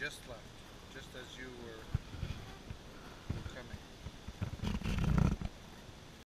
just left, just as you were